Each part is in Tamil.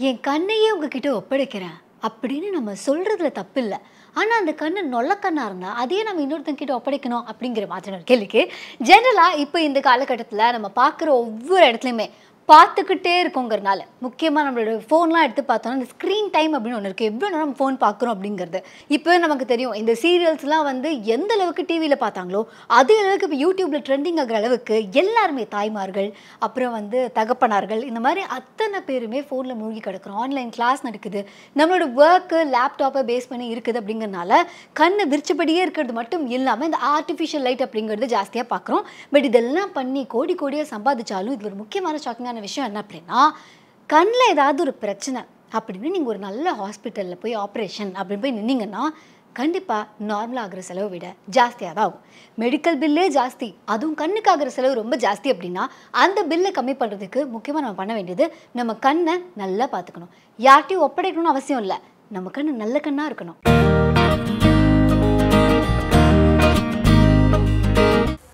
என் கண்ணையே உங்ககிட்ட ஒப்படைக்கிறேன் அப்படின்னு நம்ம சொல்றதுல தப்பு இல்லை ஆனால் அந்த கண்ணு நொல்லக்கண்ணா இருந்தால் அதையே நம்ம இன்னொருத்தங்கிட்ட ஒப்படைக்கணும் அப்படிங்கிற மாதிரி கேள்விக்கு ஜென்ரலாக இப்போ இந்த காலகட்டத்தில் நம்ம பார்க்குற ஒவ்வொரு இடத்துலையுமே பார்த்துக்கிட்டே இருக்கோங்கிறனால முக்கியமாக நம்மளோட ஃபோன்லாம் எடுத்து பார்த்தோம்னா இந்த ஸ்க்ரீன் டைம் அப்படின்னு ஒன்று இருக்குது எவ்வளோ நேரம் ஃபோன் பார்க்குறோம் அப்படிங்கிறது. இப்போ நமக்கு தெரியும் இந்த சீரியல்ஸ்லாம் வந்து எந்த அளவுக்கு டிவியில் பார்த்தாங்களோ அதே அளவுக்கு இப்போ யூடியூப்பில் ட்ரெண்டிங் ஆகிற அளவுக்கு எல்லாருமே தாய்மார்கள் அப்புறம் வந்து தகப்பனார்கள் இந்த மாதிரி அத்தனை பேருமே ஃபோனில் மூழ்கி கிடக்குறோம். ஆன்லைன் கிளாஸ் நடக்குது. நம்மளோட ஒர்க்கு லேப்டாப்பை பேஸ் பண்ணி இருக்குது அப்படிங்கிறனால கண்ணு விரிச்சபடியே இருக்கிறது மட்டும் இல்லாமல் இந்த ஆர்டிஃபிஷியல் லைட் அப்படிங்கிறது ஜாஸ்தியாக பார்க்குறோம். பட் இதெல்லாம் பண்ணி கோடி கோடியாக சம்பாதிச்சாலும் இது ஒரு முக்கியமான ஷாக்கிங்கான விஷயம் என்ன அப்படின்னா கண்ணில் ஏதாவது ஒரு பிரச்சனை அப்படின்னு நீங்கள் ஒரு நல்ல ஹாஸ்பிட்டலில் போய் ஆப்ரேஷன் அப்படின்னு போய் நின்னீங்கன்னா கண்டிப்பாக நார்மலாக ஆகிற செலவை விட ஜாஸ்தியாக தான் ஆகும். மெடிக்கல் பில்லே ஜாஸ்தி அதுவும் கண்ணுக்கு ஆகிற செலவு ரொம்ப ஜாஸ்தி அப்படின்னா அந்த பில்லை கம்மி பண்ணுறதுக்கு முக்கியமாக நம்ம பண்ண வேண்டியது நம்ம கண்ணை நல்லா பார்த்துக்கணும். யார்கிட்டையும் ஒப்படைக்கணும்னு அவசியம் இல்லை நம்ம கண்ணு நல்ல கண்ணாக இருக்கணும்.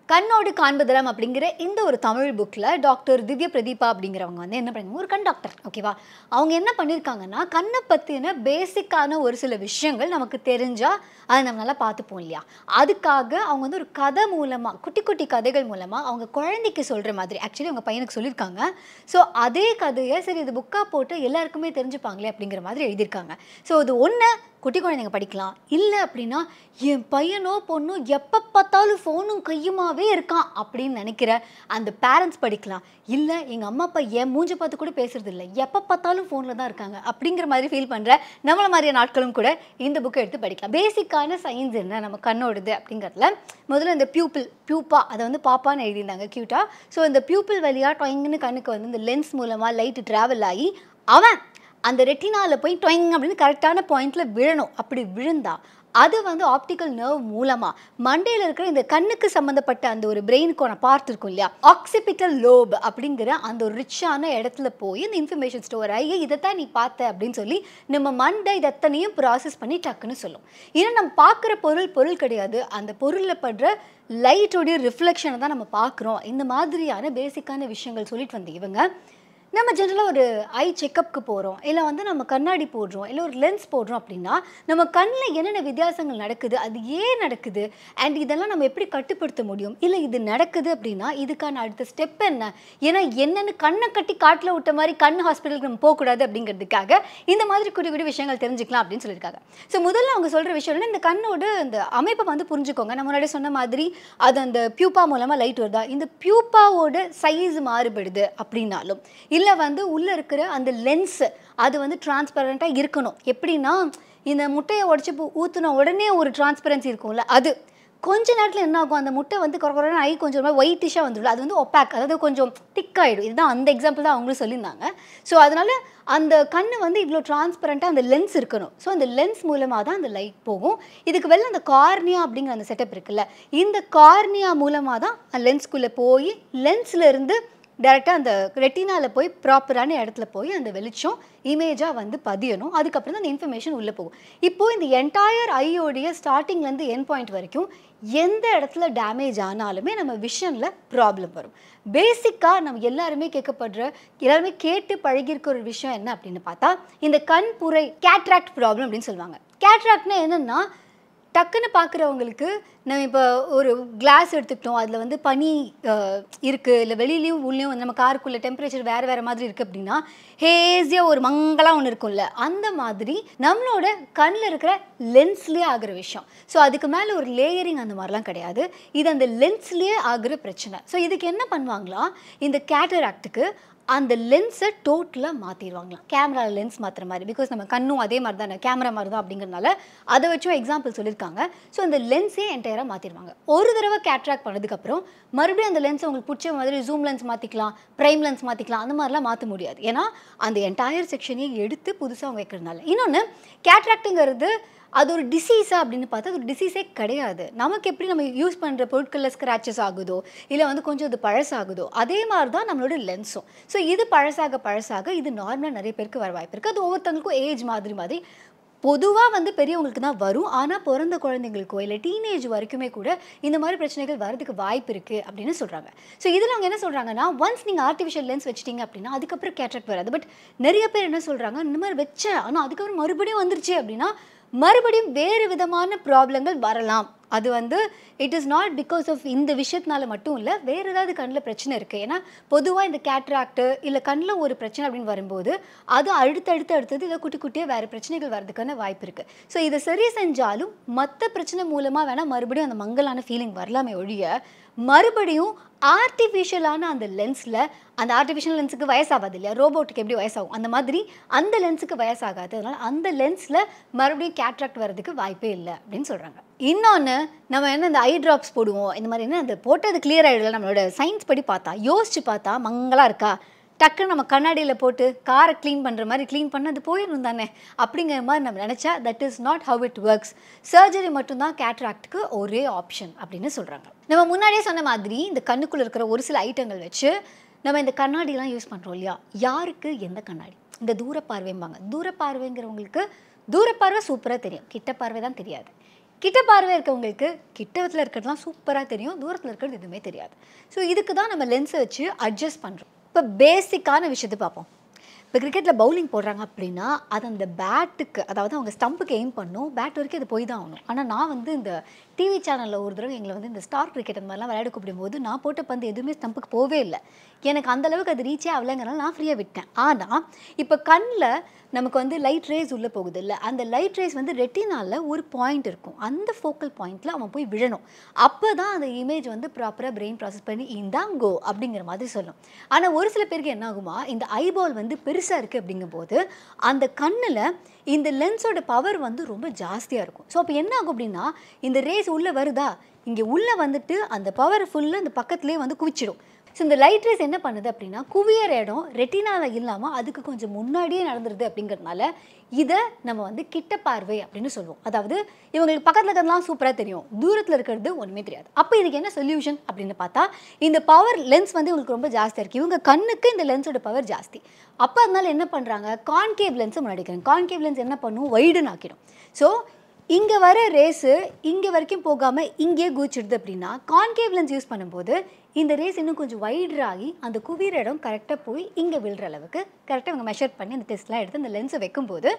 கண்ணோடு காண்பதரம் அப்படிங்கிற இந்த ஒரு தமிழ் புக்கில் டாக்டர் திவ்ய பிரதீபா அப்படிங்கிறவங்க வந்து என்ன பண்ணுங்க ஒரு கண் டாக்டர் ஓகேவா அவங்க என்ன பண்ணியிருக்காங்கன்னா கண்ணை பற்றின பேசிக்கான ஒரு சில விஷயங்கள் நமக்கு தெரிஞ்சால் அதை நம்ம நல்லா பார்த்துப்போம் இல்லையா? அதுக்காக அவங்க வந்து ஒரு கதை மூலமாக குட்டி குட்டி கதைகள் மூலமாக அவங்க குழந்தைக்கு சொல்கிற மாதிரி ஆக்சுவலி அவங்க பையனுக்கு சொல்லியிருக்காங்க. ஸோ அதே கதையை சரி இது புக்காக போட்டு எல்லாருக்குமே தெரிஞ்சுப்பாங்களே அப்படிங்கிற மாதிரி எழுதியிருக்காங்க. ஸோ இது ஒன்று குட்டி குழந்தைங்க படிக்கலாம். இல்லை அப்படின்னா என் பையனோ பொண்ணோ எப்போ பார்த்தாலும் ஃபோனும் கையுமாவே இருக்கான் அப்படின்னு நினைக்கிற அந்த பேரண்ட்ஸ் படிக்கலாம். இல்லை எங்கள் அம்மா அப்பா என் மூஞ்ச பார்த்து கூட பேசுறது இல்லை. எப்போ பார்த்தாலும் ஃபோனில் தான் இருக்காங்க. அப்படிங்கிற மாதிரி ஃபீல் பண்ணுற நம்மள மாதிரியான நாட்களும் கூட இந்த புக்கை எடுத்து படிக்கலாம். பேசிக்கான சயின்ஸ் என்ன? நம்ம கண்ணோடுது அப்படிங்கிறதுல முதல்ல இந்த பியூப்பிள் பியூப்பா அதை வந்து பாப்பான்னு எழுதியிருந்தாங்க. க்யூட்டாக ஸோ இந்த பியூப்பிள் வழியாக டொயங்குன்னு கண்ணுக்கு வந்து இந்த லென்ஸ் மூலமாக லைட்டு ட்ராவல் ஆகி அவன் அந்த ரெட்டினாவில் போய் டொயங் அப்படின்னு கரெக்டான பாயிண்டில் விழணும். அப்படி விழுந்தா அது வந்து ஆப்டிக்கல் நர்வ் மூலமாக மண்டையில் இருக்கிற இந்த கண்ணுக்கு சம்மந்தப்பட்ட அந்த ஒரு பிரெயினுக்கான பார்ட் இருக்கும் இல்லையா? ஆக்சிபிட்டல் லோப் அப்படிங்கிற அந்த ஒரு ரிச்சான இடத்துல போய் இந்த இன்ஃபர்மேஷன் ஸ்டோர் ஆகி இதைத்தான் நீ பார்த்த அப்படின்னு சொல்லி நம்ம மண்டை இதத்தனையும் ப்ராசஸ் பண்ணி டக்குன்னு சொல்லும். ஏன்னா நம்ம பார்க்குற பொருள் பொருள் கிடையாது. அந்த பொருளில் படுற லைட்டோடைய ரிஃப்ளெக்ஷனை தான் நம்ம பார்க்குறோம். இந்த மாதிரியான பேசிக்கான விஷயங்கள் சொல்லிட்டு வந்த இவங்க நம்ம ஜென்ரலாக ஒரு ஐ செக்கப்புக்கு போகிறோம் இல்லை வந்து நம்ம கண்ணாடி போடுறோம். இல்லை ஒரு லென்ஸ் போடுறோம் அப்படின்னா நம்ம கண்ணில் என்னென்ன வித்தியாசங்கள் நடக்குது அது ஏன் நடக்குது அண்ட் இதெல்லாம் நம்ம எப்படி கட்டுப்படுத்த முடியும்? இல்லை இது நடக்குது அப்படின்னா இதுக்கான அடுத்த ஸ்டெப் என்ன? ஏன்னா என்னென்னு கண்ணை கட்டி காட்டில் விட்ட மாதிரி கண் ஹாஸ்பிட்டலுக்கு நம்ம போகக்கூடாது அப்படிங்கிறதுக்காக இந்த மாதிரி குடி குடி விஷயங்கள் தெரிஞ்சுக்கலாம் அப்படின்னு சொல்லியிருக்காங்க. ஸோ முதல்ல அவங்க சொல்கிற விஷயம் என்ன இந்த கண்ணோட இந்த அமைப்பை வந்து புரிஞ்சுக்கோங்க. நம்ம முன்னாடி சொன்ன மாதிரி அது அந்த பியூப்பா மூலமாக லைட் வருதா? இந்த பியூப்பாவோட சைஸ் மாறுபடுது அப்படின்னாலும். இல்லை வந்து உள்ளே இருக்கிற அந்த லென்ஸு அது வந்து டிரான்ஸ்பரண்ட்டாக இருக்கணும். எப்படின்னா இந்த முட்டையை உடச்சி ஊற்றின உடனே ஒரு டிரான்ஸ்பரன்சி இருக்கும்ல அது. கொஞ்ச நேரத்தில் என்ன ஆகும் அந்த முட்டை வந்து குறைக்குறன்னு ஐ கொஞ்சம் ரொம்ப ஒயிட்டிஷாக வந்துடும். அது வந்து ஒப்பாக் அதாவது கொஞ்சம் திக் ஆகிடும் இதுதான் அந்த எக்ஸாம்பிள் தான் அவங்களும் சொல்லியிருந்தாங்க. ஸோ அதனால் அந்த கண் வந்து இவ்வளோ டிரான்ஸ்பரண்ட்டாக அந்த லென்ஸ் இருக்கணும். ஸோ அந்த லென்ஸ் மூலமாக தான் அந்த லைட் போகும். இதுக்கு வெளில அந்த கார்னியா அப்படிங்கிற அந்த செட்டப் இருக்குல்ல இந்த கார்னியா மூலமாக தான் லென்ஸ்குள்ளே போய் லென்ஸில் இருந்து டேரெக்டாக அந்த ரெட்டினாவில் போய் ப்ராப்பரான இடத்துல போய் அந்த வெளிச்சம் இமேஜாக வந்து பதியணும். அதுக்கப்புறம் தான் அந்த இன்ஃபர்மேஷன் உள்ளே போகும். இப்போது இந்த என்டையர் ஐயோடைய ஸ்டார்டிங்லேருந்து என் பாயிண்ட் வரைக்கும் எந்த இடத்துல டேமேஜ் ஆனாலுமே நம்ம விஷனில் ப்ராப்ளம் வரும். பேசிக்காக நம்ம எல்லாருமே கேட்கப்படுற எல்லாருமே கேட்டு பழகியிருக்க ஒரு விஷயம் என்ன அப்படின்னு பார்த்தா இந்த கண் புரை கேட்ராக்ட் ப்ராப்ளம் அப்படின்னு சொல்லுவாங்க. கேட்ராக்ட்னா என்னென்னா டக்குன்னு பார்க்குறவங்களுக்கு நம்ம இப்போ ஒரு கிளாஸ் எடுத்துக்கிட்டோம் அதில் வந்து பனி இருக்குது இல்லை வெளியிலையும் உள்ளேயும் நம்ம காருக்குள்ளே டெம்பரேச்சர் வேறு வேறு மாதிரி இருக்குது அப்படின்னா ஹேஸியாக ஒரு மங்கலாக ஒன்று இருக்கும்ல அந்த மாதிரி நம்மளோட கண்ணில் இருக்கிற லென்ஸ்லேயே ஆகிற விஷயம். ஸோ அதுக்கு மேலே ஒரு லேயரிங் அந்த மாதிரிலாம் கிடையாது. இது அந்த லென்ஸ்லேயே ஆகிற பிரச்சனை. ஸோ இதுக்கு என்ன பண்ணுவாங்களா? இந்த கேட்டராக்டுக்கு அந்த லென்ஸை டோட்டலாக மாற்றிடுவாங்களாம் கேமரா லென்ஸ் மாற்றுற மாதிரி. பிகாஸ் நம்ம கண்ணும் அதே மாதிரி தானே. கேமரா மாதிரி தான் அப்படிங்கிறனால அதை வச்சும் எக்ஸாம்பிள் சொல்லியிருக்காங்க. ஸோ அந்த லென்ஸே என்டையராக மாற்றிடுவாங்க ஒரு தடவை கேட்ராக்ட் பண்ணதுக்கப்புறம் மறுபடியும் அந்த லென்ஸை உங்களுக்கு பிடிச்ச மாதிரி ஜூம் லென்ஸ் மாற்றிக்கலாம் ப்ரைம் லென்ஸ் மாற்றிக்கலாம் அந்த மாதிரிலாம் மாற்ற முடியாது. ஏன்னா அந்த என்டையர் செக்ஷனையும் எடுத்து புதுசாக அவங்க வைக்கிறதுனால. இன்னொன்று கேட்ராக்ட்டுங்கிறது அது ஒரு டிசீஸா அப்படின்னு பார்த்தா அது ஒரு டிசீஸே கிடையாது. நமக்கு எப்படி நம்ம யூஸ் பண்ணுற பொருட்களில் ஸ்க்ராச்சஸ் ஆகுதோ இல்லை வந்து கொஞ்சம் அது பழசாகுதோ அதே மாதிரி தான் நம்மளோட லென்ஸும் ஸோ இது பழசாக பழசாக இது நார்மலாக நிறைய பேருக்கு வர வாய்ப்பு இருக்குது அது ஒவ்வொருத்தவங்களுக்கும் ஏஜ் மாதிரி மாதிரி. பொதுவாக வந்து பெரியவங்களுக்கு தான் வரும். ஆனால் பிறந்த குழந்தைங்களுக்கோ இல்லை டீனேஜ் வரைக்குமே கூட இந்த மாதிரி பிரச்சனைகள் வரதுக்கு வாய்ப்பு இருக்குது அப்படின்னு சொல்கிறாங்க ஸோ இதில் அவங்க என்ன சொல்கிறாங்கன்னா ஒன்ஸ் நீங்கள் ஆர்டிஃபிஷியல் லென்ஸ் வச்சிட்டீங்க அப்படின்னா அதுக்கப்புறம் கேட்ராக்ட் வராது. பட் நிறைய பேர் என்ன சொல்கிறாங்க இந்த மாதிரி வச்சேன். ஆனால் அதுக்கப்புறம் மறுபடியும் வந்துருச்சு அப்படின்னா மறுபடியும் வேறு விதமான ப்ராப்ளங்கள் வரலாம். அது வந்து it is not because of இந்த விஷயத்தினால மட்டும் இல்லை வேறு ஏதாவது கண்ணில் பிரச்சனை இருக்குது ஏன்னா பொதுவாக இந்த கேட்ராக்டு இல்லை கண்ணில் ஒரு பிரச்சனை அப்படின்னு வரும்போது அது அடுத்தடுத்து அடுத்தது இதை குட்டி குட்டியாக வேறு பிரச்சனைகள் வரதுக்கான வாய்ப்பு இருக்குது ஸோ இதை சரி செஞ்சாலும் மற்ற பிரச்சனை மூலமாக வேணால் மறுபடியும் அந்த மங்கலான ஃபீலிங் வரலாமே ஒழிய மறுபடியும் ஆர்டிஃபிஷியலான அந்த லென்ஸில் அந்த ஆர்டிஃபிஷியல் லென்ஸுக்கு வயசாகாது இல்லையா? ரோபோட்டுக்கு எப்படி வயசாகும்? அந்த மாதிரி அந்த லென்ஸுக்கு வயசாகாது. அதனால் அந்த லென்ஸில் மறுபடியும் கேட்ராக்ட் வர்றதுக்கு வாய்ப்பே இல்லை அப்படின்னு சொல்கிறாங்க இன்னொன்று நம்ம என்ன இந்த ஐ ட்ராப்ஸ் போடுவோம்? இந்த மாதிரி என்ன அந்த போட்டது கிளியர் ஆகிடல நம்மளோட சயின்ஸ் படி பார்த்தா? யோசிச்சு பார்த்தா மங்கலாக இருக்கா? டக்குன்னு நம்ம கண்ணாடியில் போட்டு காரை க்ளீன் பண்ணுற மாதிரி க்ளீன் பண்ண அது போயிடும் தானே? அப்படிங்கிற மாதிரி நம்ம நினச்சா that is not how it works surgery மட்டும்தான் கேட்ராக்டுக்கு ஒரே ஆப்ஷன் அப்படின்னு சொல்கிறாங்க நம்ம முன்னாடியே சொன்ன மாதிரி இந்த கண்ணுக்குள்ளே இருக்கிற ஒரு சில ஐட்டங்கள் வச்சு நம்ம இந்த கண்ணாடிலாம் யூஸ் பண்ணுறோம் இல்லையா? யாருக்கு எந்த கண்ணாடி? இந்த தூர பார்வைம்பாங்க. தூர பார்வைங்கிறவங்களுக்கு தூர பார்வை சூப்பராக தெரியும். கிட்ட பார்வை தான் தெரியாது. கிட்ட பார்வை இருக்கவங்களுக்கு கிட்டத்தில் இருக்கிறதுலாம் சூப்பராக தெரியும். தூரத்தில் இருக்கிறது எதுவுமே தெரியாது. ஸோ இதுக்கு தான் நம்ம லென்ஸை வச்சு அட்ஜஸ்ட் பண்ணுறோம் இப்போ பேசிக்கான விஷயத்தை பார்ப்போம். இப்போ கிரிக்கெட்டில் பவுலிங் போடுறாங்க அப்படின்னா அது அந்த பேட்டுக்கு அதாவது அவங்க ஸ்டம்புக்கு எய்ம் பண்ணும். பேட் வரைக்கும் அது போய் தான் ஆகணும். ஆனால் நான் வந்து இந்த டிவி சேனலில் ஒரு தடவை எங்களை வந்து இந்த ஸ்டார் கிரிக்கெட் அந்த மாதிரிலாம் விளையாட கூப்பிடும்போது நான் போட்ட பந்து எதுவுமே ஸ்டம்புக்கு போவே இல்லை. எனக்கு அந்தளவுக்கு அது ரீச்சே ஆகலைங்கிறனால நான் ஃப்ரீயாக விட்டேன். ஆனால் இப்போ கண்ணில் நமக்கு வந்து லைட் ரேஸ் உள்ளே போகுது இல்லை. அந்த லைட் ரேஸ் வந்து ரெட்டினால ஒரு பாயிண்ட் இருக்கும். அந்த ஃபோக்கல் பாயிண்ட்டில் அவன் போய் விழணும். அப்போ தான் அந்த இமேஜ் வந்து ப்ராப்பராக பிரெயின் ப்ராசஸ் பண்ணி இந்தாங்கோ அப்படிங்கிற மாதிரி சொல்லும். ஆனால் ஒரு சில பேருக்கு என்ன ஆகுமா இந்த ஐபால் வந்து பெருசாக இருக்குது அப்படிங்கும்போது அந்த கண்ணில் இந்த லென்ஸோட பவர் வந்து ரொம்ப ஜாஸ்தியாக இருக்கும். ஸோ அப்போ என்ன ஆகும் அப்படின்னா இந்த ரேஸ் உள்ளே வருதா? இங்கே உள்ளே வந்துட்டு அந்த பவர் ஃபுல்லாக அந்த பக்கத்துலேயே வந்து குவிச்சிடும். ஸோ இந்த லைட் ரேஸ் என்ன பண்ணுது அப்படின்னா குவியற இடம் ரெட்டினாவில் இல்லாமல் அதுக்கு கொஞ்சம் முன்னாடியே நடந்துருது அப்படிங்கிறதுனால இதை நம்ம வந்து கிட்ட பார்வை அப்படின்னு சொல்லுவோம். அதாவது இவங்களுக்கு பக்கத்தில் இருக்கிறதுலாம் சூப்பராக தெரியும். தூரத்தில் இருக்கிறது ஒன்றுமே தெரியாது. அப்போ இதுக்கு என்ன சொல்யூஷன் அப்படின்னு பார்த்தா இந்த பவர் லென்ஸ் வந்து இவங்களுக்கு ரொம்ப ஜாஸ்தியாக இருக்குது இவங்க கண்ணுக்கு இந்த லென்ஸோட பவர் ஜாஸ்தி. அப்போ அதனால என்ன பண்ணுறாங்க கான்கேவ் லென்ஸை முன்னாடி கான்கேவ் லென்ஸ் என்ன பண்ணும்? வைடுன்னு ஆக்கிடும் ஸோ இங்கே வர ரேஸு இங்கே வரைக்கும் போகாமல் இங்கேயே குதிச்சிடுது அப்படின்னா கான்கேவ் லென்ஸ் யூஸ் பண்ணும்போது இந்த ரேஸ் இன்னும் கொஞ்சம் வைடராகி அந்த குவிர இடம் கரெக்டாக போய் இங்கே விழுற அளவுக்கு கரெக்டாக அவங்க மெஷர் பண்ணி அந்த டெஸ்ட்லாம் எடுத்து அந்த லென்ஸை வைக்கும்போது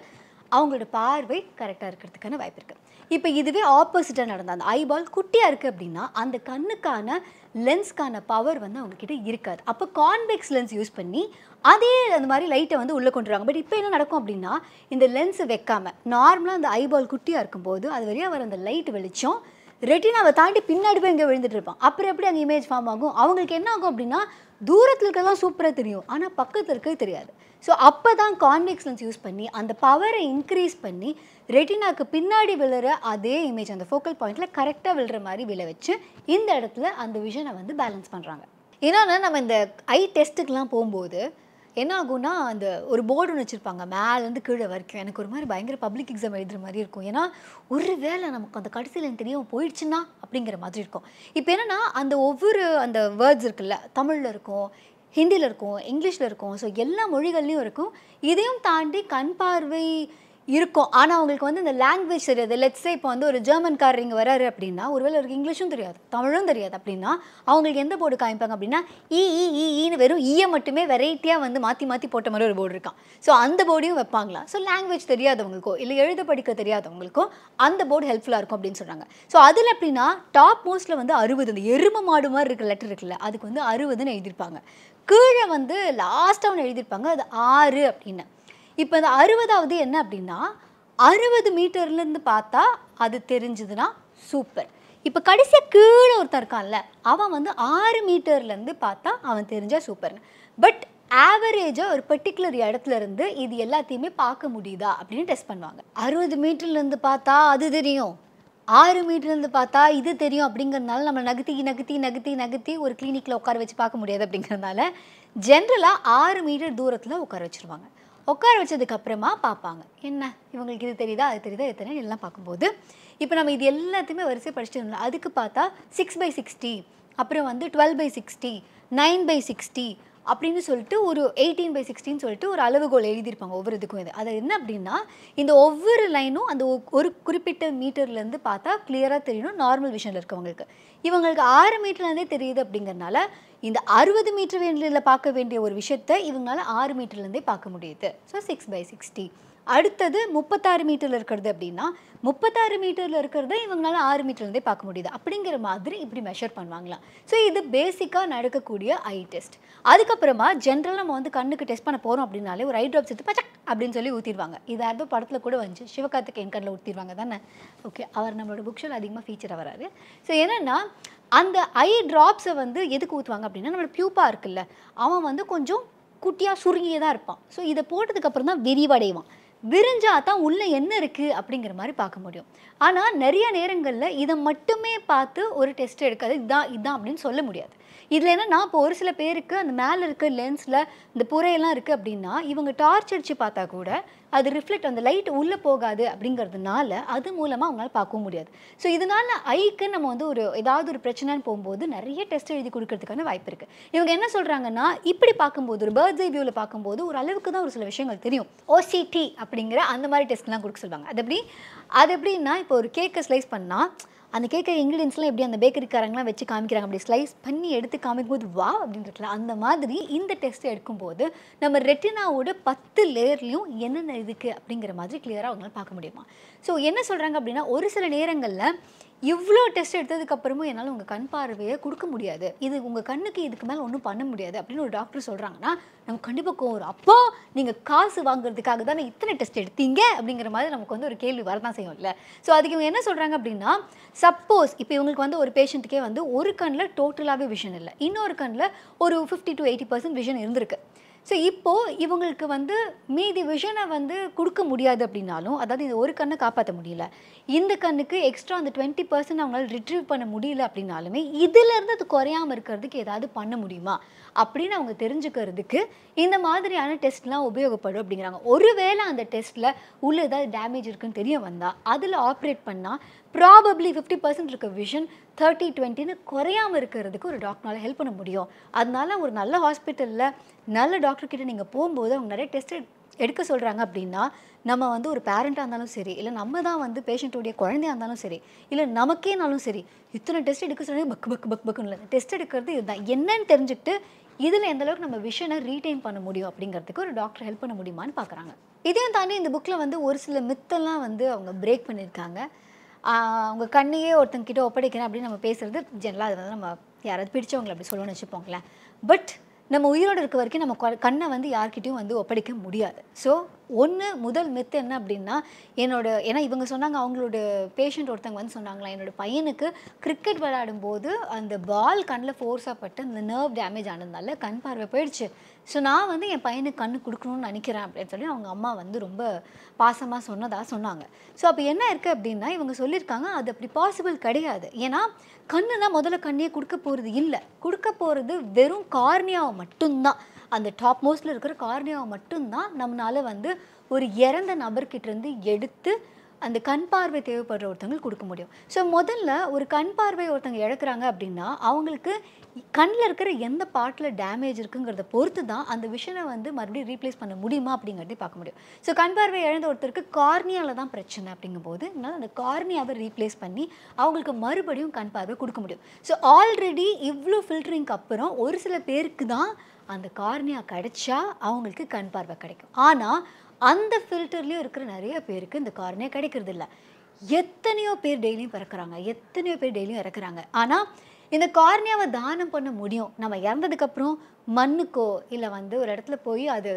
அவங்களோட பார்வை கரெக்டாக இருக்கிறதுக்கான வாய்ப்பு இருக்குது இப்போ இதுவே ஆப்போசிட்டாக நடந்த அந்த ஐபால் குட்டியாக இருக்குது அப்படின்னா அந்த கண்ணுக்கான லென்ஸ்க்கான பவர் வந்து அவங்கக்கிட்ட இருக்காது. அப்போ கான்வெக்ஸ் லென்ஸ் யூஸ் பண்ணி அதே அந்த மாதிரி லைட்டை வந்து உள்ளே கொண்டு வருவாங்க. பட் இப்போ என்ன நடக்கும் அப்படின்னா இந்த லென்ஸ் வைக்காமல் நார்மலாக அந்த ஐபால் குட்டியாக இருக்கும்போது அது வழியாக வர அந்த லைட் வெளிச்சம் ரெட்டினாவை தாண்டி பின்னாடி போய் இங்கே விழுந்துட்டு இருப்பான். அப்புறம் எப்படி அங்கே இமேஜ் ஃபார்ம் ஆகும்? அவங்களுக்கு என்ன ஆகும் அப்படின்னா தூரத்தில் இருக்கதான் சூப்பராக தெரியும். ஆனால் பக்கத்தில் இருக்கிறது தெரியாது. ஸோ அப்போ தான் கான்வெக்ஸ் லென்ஸ் யூஸ் பண்ணி அந்த பவரை இன்க்ரீஸ் பண்ணி ரெட்டினாக்கு பின்னாடி விழுற அதே இமேஜ் அந்த ஃபோக்கல் பாயிண்ட்டில் கரெக்டாக விழுற மாதிரி விழ வச்சு இந்த இடத்துல அந்த விஷனை வந்து பேலன்ஸ் பண்ணுறாங்க இன்னொன்று நம்ம இந்த ஐ டெஸ்ட்டுக்கெலாம் போகும்போது என்ன ஆகும்னா அந்த ஒரு போர்டு ஒன்று வச்சுருப்பாங்க. மேலேருந்து கீழே வரைக்கும். எனக்கு ஒரு மாதிரி பயங்கர பப்ளிக் எக்ஸாம் எழுதுகிற மாதிரி இருக்கும். ஏன்னா ஒரு வேளை நமக்கு அந்த கடைசியில் எனக்கு தெரியும் போயிடுச்சுன்னா அப்படிங்கிற மாதிரி இருக்கும். இப்போ என்னென்னா அந்த ஒவ்வொரு அந்த வேர்ட்ஸ் இருக்குல்ல தமிழில் இருக்கும் ஹிந்தியில் இருக்கும் இங்கிலீஷில் இருக்கும். ஸோ எல்லா மொழிகள்லேயும் இருக்கும். இதையும் தாண்டி கண் பார்வை இருக்கும். ஆனால் அவங்களுக்கு வந்து இந்த லாங்குவேஜ் தெரியாது. லெட்ஸே இப்போ வந்து ஒரு ஜெர்மன்காரர் இங்கே வராரு அப்படின்னா ஒருவேளை அவருக்கு இங்கிலீஷும் தெரியாது தமிழும் தெரியாது அப்படின்னா அவங்களுக்கு எந்த போர்டு காமிப்பாங்க அப்படின்னா இ வெறும் ஈயை மட்டுமே வெரைட்டியாக வந்து மாற்றி மாற்றி போட்ட மாதிரி ஒரு போர்டு இருக்கான் ஸோ அந்த போர்டையும் வைப்பாங்களா? ஸோ லாங்குவேஜ் தெரியாதவங்களுக்கோ இல்லை எழுத படிக்க தெரியாதவங்களுக்கோ அந்த போர்டு ஹெல்ப்ஃபுல்லாக இருக்கும் அப்படின்னு சொல்கிறாங்க ஸோ அதில் எப்படின்னா டாப் மோஸ்ட்டில் வந்து அறுபது இந்த எரும மாடு மாதிரி இருக்கிற லெட்டர் இருக்குல்ல அதுக்கு வந்து அறுபதுன்னு எழுதியிருப்பாங்க. கீழே வந்து லாஸ்ட்டாக ஒன்று எழுதியிருப்பாங்க அது ஆறு அப்படின்னு. இப்போ இந்த அறுபதாவது என்ன அப்படின்னா அறுபது மீட்டர்லேருந்து பார்த்தா அது தெரிஞ்சுதுன்னா சூப்பர் இப்போ கடைசியாக கீழே ஒருத்தன் இருக்கான்ல அவன் வந்து ஆறு மீட்டர்லேருந்து பார்த்தா அவன் தெரிஞ்சால் சூப்பர்னு பட் ஆவரேஜாக ஒரு பர்டிகுலர் இடத்துல இருந்து இது எல்லாத்தையுமே பார்க்க முடியுதா அப்படின்னு டெஸ்ட் பண்ணுவாங்க. அறுபது மீட்டர்லேருந்து பார்த்தா அது தெரியும். ஆறு மீட்டர்லேருந்து பார்த்தா இது தெரியும் அப்படிங்கிறதுனால நம்ம நகர்த்தி நகர்த்தி நகர்த்தி நகர்த்தி ஒரு கிளினிக்கில் உட்கார வச்சு பார்க்க முடியாது அப்படிங்கிறதுனால ஜென்ரலாக ஆறு மீட்டர் தூரத்தில் உட்கார வச்சுருவாங்க. உட்கார வச்சதுக்கு அப்புறமா பார்ப்பாங்க. என்ன? இவங்களுக்கு இது தெரியுதா? அது தெரியுதா? எத்தனை எல்லாம் பார்க்கும்போது இப்போ நம்ம இது எல்லாத்தையுமே வரிசை படிச்சுட்டு இருந்தோம் அதுக்கு பார்த்தா சிக்ஸ் பை சிக்ஸ்டி அப்புறம் வந்து twelve by sixty nine by sixty அப்படின்னு சொல்லிட்டு ஒரு எயிட்டீன் பை சிக்ஸ்டீன் சொல்லிட்டு ஒரு அளவுகோல் எழுதியிருப்பாங்க ஒவ்வொரு இதுக்கும் இது. அது என்ன அப்படின்னா இந்த ஒவ்வொரு லைனும் அந்த ஒ- ஒரு குறிப்பிட்ட மீட்டர்லேருந்து பார்த்தா கிளியராக தெரியணும் நார்மல் விஷனில் இருக்கவங்களுக்கு. இவங்களுக்கு ஆறு மீட்டர்லேருந்தே தெரியுது அப்படிங்கிறனால இந்த அறுபது மீட்டர் வேண்டியில் பார்க்க வேண்டிய ஒரு விஷயத்தை இவங்களால ஆறு மீட்டர்லேருந்தே பார்க்க முடியுது. ஸோ சிக்ஸ் பை சிக்ஸ்டி அடுத்தது முப்பத்தாறு மீட்டரில் இருக்கிறது அப்படின்னா முப்பத்தாறு மீட்டரில் இருக்கிறத இவங்களால ஆறு மீட்டர்லேருந்தே பார்க்க முடியுது. அப்படிங்கிற மாதிரி இப்படி மெஷர் பண்ணுவாங்களாம் ஸோ இது பேசிக்காக நடக்கக்கூடிய ஐ டெஸ்ட் அதுக்கப்புறமா ஜென்ரல் நம்ம வந்து கண்ணுக்கு டெஸ்ட் பண்ண போகிறோம் அப்படின்னாலே ஒரு ஐ ட்ராப்ஸ் எடுத்து பச்சக் அப்படின்னு சொல்லி ஊற்றிடுவாங்க இது யாரோ படத்தில் கூட வந்துச்சு. சிவகார்த்திகேயன் கண்ணில் ஊற்றிடுவாங்க தானே? ஓகே அவர் நம்மளோட புக்ஷில் அதிகமாக ஃபீச்சர் வராரு ஸோ என்னென்னா அந்த ஐ ட்ராப்ஸை வந்து எதுக்கு ஊற்றுவாங்க அப்படின்னா நம்மளோட பியூப்பா இருக்குல்ல அவன் வந்து கொஞ்சம் குட்டியாக சுருங்கியே தான் இருப்பான். ஸோ இதை போட்டதுக்கப்புறம் தான் விரிவடைவான். விரிஞ்சா தான் உள்ளே என்ன இருக்குது அப்படிங்கிற மாதிரி பார்க்க முடியும். ஆனால் நிறைய நேரங்களில் இதை மட்டுமே பார்த்து ஒரு டெஸ்ட் எடுக்காது. இதுதான் இதுதான் அப்படின்னு சொல்ல முடியாது. இதில் என்ன நான் இப்போ ஒரு சில பேருக்கு அந்த மேலே இருக்க லென்ஸில் இந்த புறையெல்லாம் இருக்குது அப்படின்னா இவங்க டார்ச் அடித்து பார்த்தா கூட அது ரிஃப்ளெக்ட் அந்த லைட் உள்ளே போகாது அப்படிங்கிறதுனால அது மூலமாக அவங்களால பார்க்கவும் முடியாது. ஸோ இதனால் ஐக்கு நம்ம வந்து ஒரு ஏதாவது ஒரு பிரச்சனைன்னு போகும்போது நிறைய டெஸ்ட் எழுதி கொடுக்கறதுக்கான வாய்ப்பு இருக்குது இவங்க என்ன சொல்கிறாங்கன்னா இப்படி பார்க்கும்போது ஒரு பேர்த் ஐ வியூவில் பார்க்கும்போது ஒரு அளவுக்கு தான் ஒரு சில விஷயங்கள் தெரியும். ஓசிடி அப்படிங்கிற அந்த மாதிரி டெஸ்ட்லாம் கொடுக்க சொல்லுவாங்க. அது எப்படி? அது எப்படின்னா இப்போ ஒரு கேக்கை ஸ்லைஸ் பண்ணால் அந்த கேக்கை இன்க்ரீடியன்ஸ்லாம் எப்படி அந்த பேக்கரிக்காரங்களாம் வச்சு காமிக்கிறாங்க அப்படி ஸ்லைஸ் பண்ணி எடுத்து காமிக்கும்போது வா அப்படின்னு இருக்கலாம் அந்த மாதிரி இந்த டெஸ்ட் எடுக்கும்போது நம்ம ரெட்டினாவோட பத்து லேயர்லையும் என்னென்ன இருக்குது அப்படிங்கிற மாதிரி கிளியராக அவங்களால பார்க்க முடியுமா? ஸோ என்ன சொல்கிறாங்க அப்படின்னா ஒரு சில நேரங்களில் இவ்வளோ டெஸ்ட் எடுத்ததுக்கப்புறமும் என்னால் உங்கள் கண் பார்வையை கொடுக்க முடியாது. இது உங்கள் கண்ணுக்கு இதுக்கு மேலே ஒன்றும் பண்ண முடியாது அப்படின்னு ஒரு டாக்டர் சொல்கிறாங்கன்னா நம்ம கண்டிப்பாக கோவம் அப்போ நீங்கள் காசு வாங்குறதுக்காக தானே இத்தனை டெஸ்ட் எடுத்தீங்க? அப்படிங்கிற மாதிரி நமக்கு வந்து ஒரு கேள்வி வரதான் செய்யும்ல ஸோ அதுக்கு இவங்க என்ன சொல்கிறாங்க அப்படின்னா சப்போஸ் இப்போ இவங்களுக்கு வந்து ஒரு பேஷண்ட்டுக்கே வந்து ஒரு கண்ணில் டோட்டலாகவே விஷன் இல்லை. இன்னொரு கண்ணில் ஒரு fifty to eighty percent vision இருந்திருக்கு. ஸோ இப்போது இவங்களுக்கு வந்து மீதி விஷனை வந்து கொடுக்க முடியாது அப்படின்னாலும் அதாவது இந்த ஒரு கண்ணை காப்பாற்ற முடியல. இந்த கண்ணுக்கு எக்ஸ்ட்ரா அந்த டுவெண்ட்டி பர்சன்ட் அவங்களால ரிட்ரீவ் பண்ண முடியல அப்படின்னாலுமே இதிலேருந்து அது குறையாமல் இருக்கிறதுக்கு ஏதாவது பண்ண முடியுமா? அப்படின்னு அவங்க தெரிஞ்சுக்கிறதுக்கு இந்த மாதிரியான டெஸ்ட்லாம் உபயோகப்படும் அப்படிங்கிறாங்க. ஒருவேளை அந்த டெஸ்ட்டில் உள்ள ஏதாவது டேமேஜ் இருக்குன்னு தெரிய வந்தால் அதில் ஆப்ரேட் பண்ணால் ப்ராபப்ளி ஃபிஃப்டி பர்சன்ட் இருக்க விஷன் தேர்ட்டி டுவெண்ட்டின்னு குறையாமல் இருக்கிறதுக்கு ஒரு டாக்டரால் ஹெல்ப் பண்ண முடியும். அதனால ஒரு நல்ல ஹாஸ்பிட்டலில் நல்ல டாக்டர்கிட்ட நீங்கள் போகும்போது அவங்க நிறைய டெஸ்ட் எடுக்க சொல்கிறாங்க அப்படின்னா நம்ம வந்து ஒரு பேரண்ட்டாக இருந்தாலும் சரி இல்லை நம்ம தான் வந்து பேஷண்ட்டுடைய குழந்தையா இருந்தாலும் சரி இல்லை நமக்கேனாலும் சரி இத்தனை டெஸ்ட் எடுக்க சொல்லி பக்கு பக்கு பக்கு பக்குன்னு இல்லை. டெஸ்ட் எடுக்கிறது இதுதான். என்னன்னு தெரிஞ்சுக்கிட்டு இதில் எந்த அளவுக்கு நம்ம விஷனை ரீட்டைன் பண்ண முடியும் அப்படிங்கிறதுக்கு ஒரு டாக்டர் ஹெல்ப் பண்ண முடியுமான்னு பார்க்குறாங்க இதையும் தாண்டி இந்த புக்கில் வந்து ஒரு சில மித்தெல்லாம் வந்து அவங்க பிரேக் பண்ணியிருக்காங்க. அவங்க கண்ணையே ஒருத்தங்கிட்ட ஒப்படைக்கிறேன் அப்படின்னு நம்ம பேசுறது ஜென்ரலாக அது வந்து நம்ம யாராவது பிடிச்சவங்களை அப்படி சொல்லணும்னு வச்சுப்போங்களேன். பட் நம்ம உயிரோடு இருக்க வரைக்கும் நம்ம கண்ணை வந்து யார்கிட்டையும் வந்து ஒப்படைக்க முடியாது. ஸோ ஒன்று முதல் மித்து என்ன அப்படின்னா என்னோட ஏன்னா இவங்க சொன்னாங்க அவங்களோட பேஷண்ட் ஒருத்தவங்க வந்து சொன்னாங்களா என்னோட பையனுக்கு கிரிக்கெட் விளையாடும்போது அந்த பால் கண்ணில் ஃபோர்ஸாக பட்டு அந்த நர்வ் டேமேஜ் ஆனதுனால கண் பார்வை போயிடுச்சு. ஸோ நான் வந்து என் பையனுக்கு கண்ணு கொடுக்கணும்னு நினைக்கிறேன் அப்படின்னு சொல்லி அவங்க அம்மா வந்து ரொம்ப பாசமாக சொன்னதாக சொன்னாங்க. ஸோ அப்போ என்ன இருக்குது அப்படின்னா இவங்க சொல்லியிருக்காங்க அது அப்படி பாசிபிள் கிடையாது. ஏன்னா கண்ணுனா முதல்ல கண்ணியே கொடுக்க போகிறது இல்லை. கொடுக்க போகிறது வெறும் கார்னியாவை மட்டும்தான். அந்த டாப் மோஸ்ட்டில் இருக்கிற கார்னியாவை மட்டும்தான் நம்மளால வந்து ஒரு இறந்த நபர்கிட்டேருந்து எடுத்து அந்த கண் பார்வை தேவைப்படுற ஒருத்தவங்களுக்கு கொடுக்க முடியும். ஸோ முதல்ல ஒரு கண் பார்வை ஒருத்தவங்க இழக்கிறாங்க அப்படின்னா அவங்களுக்கு கண்ணில் இருக்கிற எந்த பார்ட்டில் டேமேஜ் இருக்குங்கிறத பொறுத்து தான் அந்த விஷனை வந்து மறுபடியும் ரீப்ளேஸ் பண்ண முடியுமா அப்படிங்கிறதையும் பார்க்க முடியும். ஸோ கண் பார்வை இழந்த ஒருத்தருக்கு கார்னியாவில் தான் பிரச்சனை அப்படிங்கும்போது என்னால் அந்த கார்னியாவை ரீப்ளேஸ் பண்ணி அவங்களுக்கு மறுபடியும் கண் பார்வை கொடுக்க முடியும். ஸோ ஆல்ரெடி இவ்வளோ ஃபில்டரிங்க்கு அப்புறம் ஒரு சில பேருக்கு தான் அந்த கார்னியா கிடைச்சா அவங்களுக்கு கண் பார்வை கிடைக்கும். ஆனால் அந்த ஃபில்டர்லேயும் இருக்கிற நிறைய பேருக்கு இந்த கார்னியா கிடைக்கிறது இல்லை. எத்தனையோ பேர் டெய்லியும் பிறக்கிறாங்க. எத்தனையோ பேர் டெய்லியும் இறக்குறாங்க. ஆனால் இந்த கார்னியாவை தானம் பண்ண முடியும். நம்ம இறந்ததுக்கப்புறம் மண்ணுக்கோ இல்லை வந்து ஒரு இடத்துல போய் அது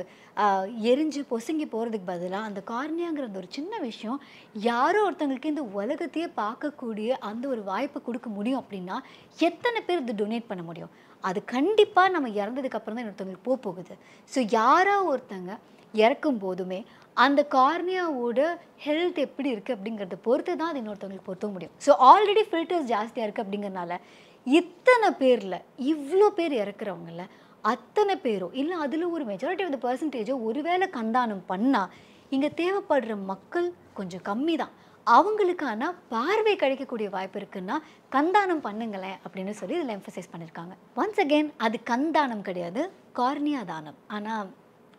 எரிஞ்சு பொசுங்கி போகிறதுக்கு பதிலாக அந்த கார்னியாங்கிறது ஒரு சின்ன விஷயம் யாரோ ஒருத்தங்களுக்கு இந்த உலகத்தையே பார்க்கக்கூடிய அந்த ஒரு வாய்ப்பை கொடுக்க முடியும் அப்படின்னா எத்தனை பேர் இது டொனேட் பண்ண முடியும்? அது கண்டிப்பாக நம்ம இறந்ததுக்கு அப்புறம் தான் இன்னொருத்தவங்களுக்கு போக போகுது. ஸோ யாராக ஒருத்தங்க இறக்கும் போதுமே அந்த கார்னியாவோட ஹெல்த் எப்படி இருக்குது அப்படிங்கிறத பொறுத்து தான் அது இன்னொருத்தவங்களுக்கு பொறுத்த முடியும். ஸோ ஆல்ரெடி ஃபில்டர்ஸ் ஜாஸ்தியாக இருக்குது அப்படிங்கிறனால இத்தனை பேரில் இவ்வளோ பேர் இறக்குறவங்கள அத்தனை பேரும் இல்லை அதில் ஒரு மெஜாரிட்டி ஆஃப் த பர்சன்டேஜோ ஒருவேளை கந்தானம் பண்ணால் இங்கே தேவைப்படுற மக்கள் கொஞ்சம் கம்மி தான் அவங்களுக்கான பார்வை கிடைக்கக்கூடிய வாய்ப்பு இருக்குன்னா கந்தானம் பண்ணுங்களேன் அப்படின்னு சொல்லி இதில் எம்ஃபசைஸ் பண்ணியிருக்காங்க ஒன்ஸ் அகெயின் அது கந்தானம் கிடையாது கார்னியா தானம். ஆனால்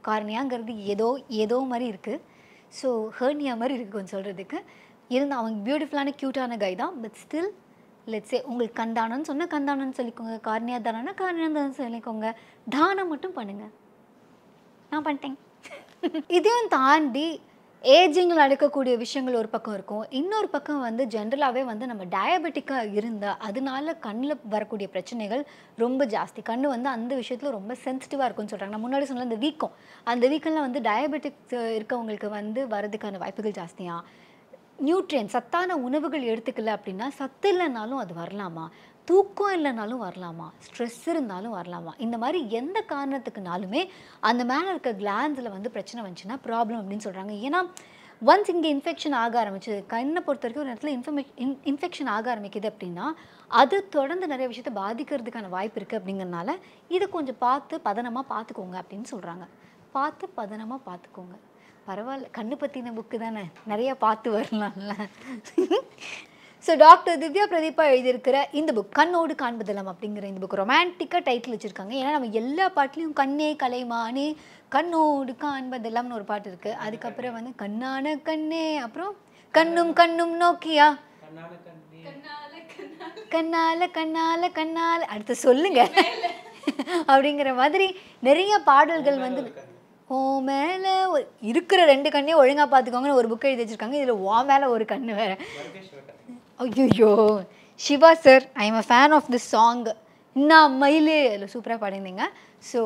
கார்னியாங்கிறது ஏதோ ஏதோ மாதிரி இருக்குது ஸோ ஹேர்னியா மாதிரி இருக்குது கொஞ்சம் சொல்கிறதுக்கு இருந்தால் அவங்க பியூட்டிஃபுல்லான க்யூட்டான கை தான் பட் ஸ்டில் லெட்ஸே உங்களுக்கு கந்தானம்னு சொன்னால் கந்தானம்னு சொல்லிக்கோங்க. கார்னியா தானம்னா கார்னியா தானம் சொல்லிக்கோங்க. தானம் மட்டும் பண்ணுங்கள் நான் பண்ணிட்டேன். இதையும் தாண்டி ஏஜிங்கில் நடக்கக்கூடிய விஷயங்கள் ஒரு பக்கம் இருக்கும். இன்னொரு பக்கம் வந்து ஜென்ரலாகவே வந்து நம்ம டயபெட்டிக்காக இருந்தால் அதனால கண்ணில் வரக்கூடிய பிரச்சனைகள் ரொம்ப ஜாஸ்தி. கண் வந்து அந்த விஷயத்தில் ரொம்ப சென்சிட்டிவாக இருக்கும்னு சொல்கிறாங்க நான் முன்னாடி சொன்ன அந்த வீக்கம். அந்த வீக்கெல்லாம் வந்து டயபெட்டிக்ஸ் இருக்கவங்களுக்கு வந்து வரதுக்கான வாய்ப்புகள் ஜாஸ்தியாக நியூட்ரியன் சத்தான உணவுகள் எடுத்துக்கல அப்படின்னா சத்து இல்லைனாலும் அது வரலாமா? தூக்கம் இல்லைனாலும் வரலாமா? ஸ்ட்ரெஸ் இருந்தாலும் வரலாமா? இந்த மாதிரி எந்த காரணத்துக்குனாலுமே அந்த மேலே இருக்க கிளான்ஸில் வந்து பிரச்சனை வந்துச்சுன்னா ப்ராப்ளம் அப்படின்னு சொல்கிறாங்க ஏன்னா ஒன்ஸ் இங்கே இன்ஃபெக்ஷன் ஆக ஆரம்பிச்சது கண்ணை பொறுத்த வரைக்கும் ஒரு இடத்துல இன்ஃபர்மே இன் இன்ஃபெக்ஷன் ஆக ஆரம்பிக்குது அப்படின்னா அது தொடர்ந்து நிறைய விஷயத்தை பாதிக்கிறதுக்கான வாய்ப்பு இருக்குது அப்படிங்கிறனால இதை கொஞ்சம் பார்த்து பதனமாக பார்த்துக்கோங்க அப்படின்னு சொல்கிறாங்க பார்த்து பதனமாக பார்த்துக்கோங்க. பரவாயில்ல கண்ணு பற்றின புக்கு தானே. நிறையா பார்த்து வரலாம்ல. ஸோ டாக்டர் திவ்யா பிரதீபா எழுதியிருக்கிற இந்த புக் கண்ணோடு காண்பதெல்லாம் அப்படிங்கிற இந்த புக் ரொமான்டிக்காக டைட்டில் வச்சுருக்காங்க. ஏன்னா நம்ம எல்லா பாட்டிலையும் கண்ணே கலைமானே கண்ணோடு காண்பதெல்லாம்னு ஒரு பாட்டு இருக்குது அதுக்கப்புறம் வந்து கண்ணான கண்ணே அப்புறம் கண்ணும் கண்ணும் நோக்கியா? கண்ணால கண்ணால கண்ணால அடுத்து சொல்லுங்க. அப்படிங்கிற மாதிரி நிறைய பாடல்கள் வந்து ஓ மேலே இருக்கிற ரெண்டு கண்ணையும் ஒழுங்காக பார்த்துக்கோங்கன்னு ஒரு புக் எழுதி வச்சிருக்காங்க. இதில் ஓ மேலே ஒரு கண்ணு வேற. ஐயோ Siva sir I am a fan of this song இன்னும் மயிலு அதில் சூப்பராக பாடியிருந்தீங்க. ஸோ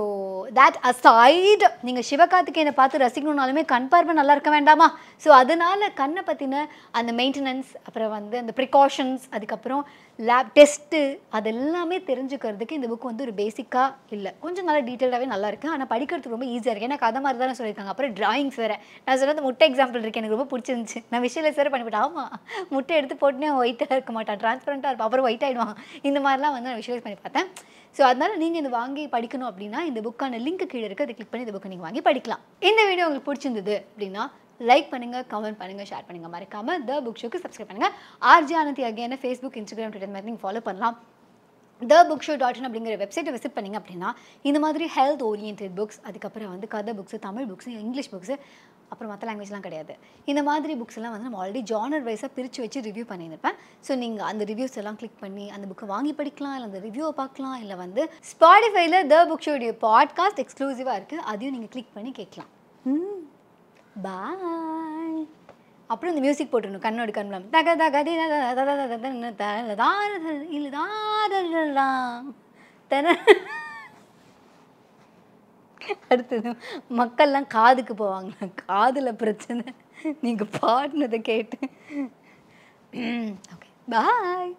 தேட் அசைட் நீங்கள் சிவகார்த்திகேயனை பார்த்து ரசிக்கணும்னாலுமே கண் பார்வை நல்லா இருக்க வேண்டாமா? ஸோ அதனால கண்ணை பற்றின அந்த மெயின்டெனன்ஸ் அப்புறம் வந்து அந்த ப்ரிகாஷன்ஸ் அதுக்கப்புறம் லேப் டெஸ்ட்டு அதெல்லாமே தெரிஞ்சுக்கிறதுக்கு இந்த புக் வந்து ஒரு பேசிக்காக இல்லை. கொஞ்சம் நல்லா டீட்டெயிலாகவே நல்லா இருக்குது ஆனால் படிக்கிறதுக்கு ரொம்ப ஈஸியாக இருக்குது ஏன்னா கதை மாதிரி தானே சொல்லியிருக்காங்க. அப்புறம் ட்ராயிங்ஸ் வேறு. நான் சொன்னது முட்டை எக்ஸாம்பிள் இருக்கு. எனக்கு ரொம்ப பிடிச்சிருந்துச்சு. நான் விஷயம் சார் பண்ணிவிட்டேன். ஆமாம் முட்டை எடுத்து போட்டுனே ஒயிட்டாக இருக்க மாட்டான். டிரான்ஸ்பரண்ட்டாக இருப்பான். அப்புறம் ஒயிட் ஆகிடுவான் இந்த மாதிரிலாம் வந்து நான் விஷுவலைஸ் பண்ணி பார்த்தேன். ஸோ அதனால் நீங்கள் இந்த வாங்கி படிக்கணும் அப்படின்னா இந்த புக்கான லிங்க் கீழே இருக்குது அதை கிளிக் பண்ணி இந்த புக்கை நீங்கள் வாங்கி படிக்கலாம். இந்த வீடியோ உங்களுக்கு பிடிச்சிருந்தது அப்படின்னா லைக் பண்ணுங்கள் கமெண்ட் பண்ணுங்கள் ஷேர் பண்ணுங்கள் மறக்காமல் த புக் ஷோக்கு சப்ஸ்கிரைப் பண்ணுங்கள் ஆர்ஜி ஆனந்தி அகையான ஃபேஸ்புக் இன்ஸ்டாகிராம் ட்விட்டர் மாதிரி நீங்கள் ஃபாலோ பண்ணலாம். The book show dot in அப்படிங்கிற வெப்சைட்டை விசிட் பண்ணிங்க அப்படின்னா இந்த மாதிரி ஹெல்த் ஓரியன்ட் புக்ஸ் அதுக்கப்புறம் வந்து கதை books Tamil books English books அப்புறம் மற்ற லாங்குவேஜ்லாம் கிடையாது. இந்த மாதிரி புக்ஸ் எல்லாம் வந்து நம்ம ஆல்ரெடி ஜானர் வைஸாக பிரித்து வச்சு ரிவ்யூ பண்ணியிருப்பேன். ஸோ நீங்கள் அந்த ரிவ்யூஸ் எல்லாம் கிளிக் பண்ணி அந்த புக்கை வாங்கி படிக்கலாம் இல்லை அந்த ரிவ்யூவை பார்க்கலாம் இல்லை வந்து ஸ்பாடிஃபைல த புக் ஷோடைய பாட்காஸ்ட் எக்ஸ்க்ளூசிவாக இருக்குது அதையும் நீங்கள் கிளிக் பண்ணி கேட்கலாம். பாய் அப்புறம் இந்த மியூசிக் போட்டுருணும் கண்ணோடு கண்ணம் தக தக அடுத்தது மக்கள்லாம் காதுக்கு போவாங்க காதில் பிரச்சனை நீங்கள் பாடினதை கேட்டு ஓகே பாய்